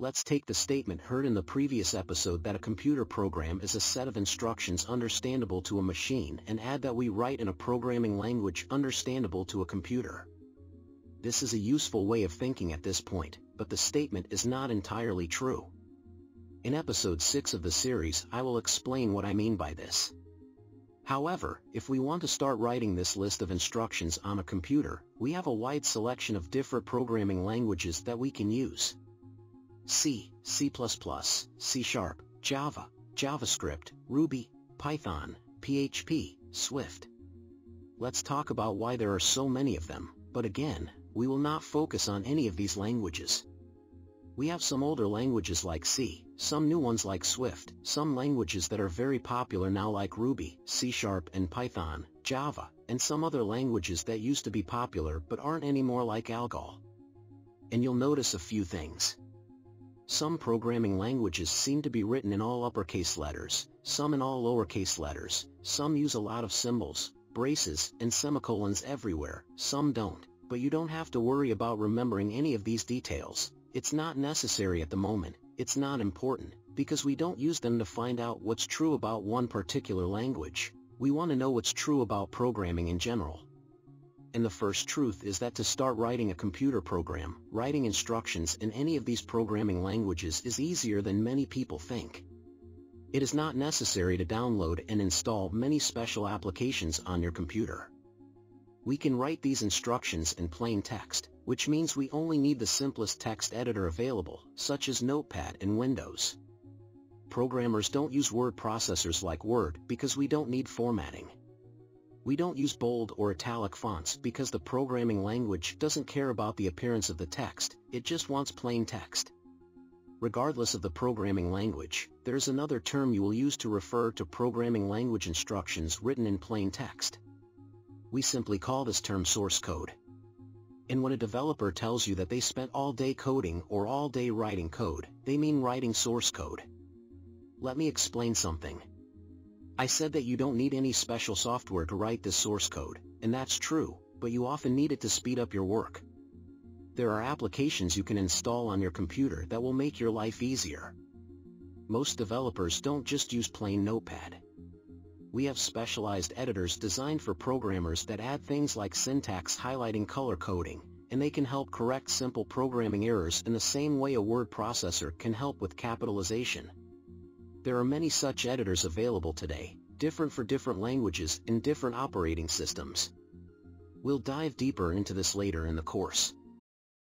Let's take the statement heard in the previous episode that a computer program is a set of instructions understandable to a machine and add that we write in a programming language understandable to a computer. This is a useful way of thinking at this point, but the statement is not entirely true. In episode 6 of the series I will explain what I mean by this. However, if we want to start writing this list of instructions on a computer, we have a wide selection of different programming languages that we can use. C, C++, C Sharp, Java, JavaScript, Ruby, Python, PHP, Swift. Let's talk about why there are so many of them, but again, we will not focus on any of these languages. We have some older languages like C, some new ones like Swift, some languages that are very popular now like Ruby, C Sharp and Python, Java, and some other languages that used to be popular but aren't anymore like Algol. And you'll notice a few things. Some programming languages seem to be written in all uppercase letters, some in all lowercase letters, some use a lot of symbols, braces, and semicolons everywhere, some don't, but you don't have to worry about remembering any of these details. It's not necessary at the moment, it's not important, because we don't use them to find out what's true about one particular language. We want to know what's true about programming in general and the first truth is that to start writing a computer program, writing instructions in any of these programming languages is easier than many people think. It is not necessary to download and install many special applications on your computer. We can write these instructions in plain text, which means we only need the simplest text editor available, such as Notepad in Windows. Programmers don't use word processors like Word because we don't need formatting. We don't use bold or italic fonts because the programming language doesn't care about the appearance of the text, it just wants plain text. Regardless of the programming language, there is another term you will use to refer to programming language instructions written in plain text. We simply call this term source code. And when a developer tells you that they spent all day coding or all day writing code, they mean writing source code. Let me explain something. I said that you don't need any special software to write this source code, and that's true, but you often need it to speed up your work. There are applications you can install on your computer that will make your life easier. Most developers don't just use plain Notepad. We have specialized editors designed for programmers that add things like syntax highlighting color coding, and they can help correct simple programming errors in the same way a word processor can help with capitalization. There are many such editors available today, different for different languages and different operating systems. We'll dive deeper into this later in the course.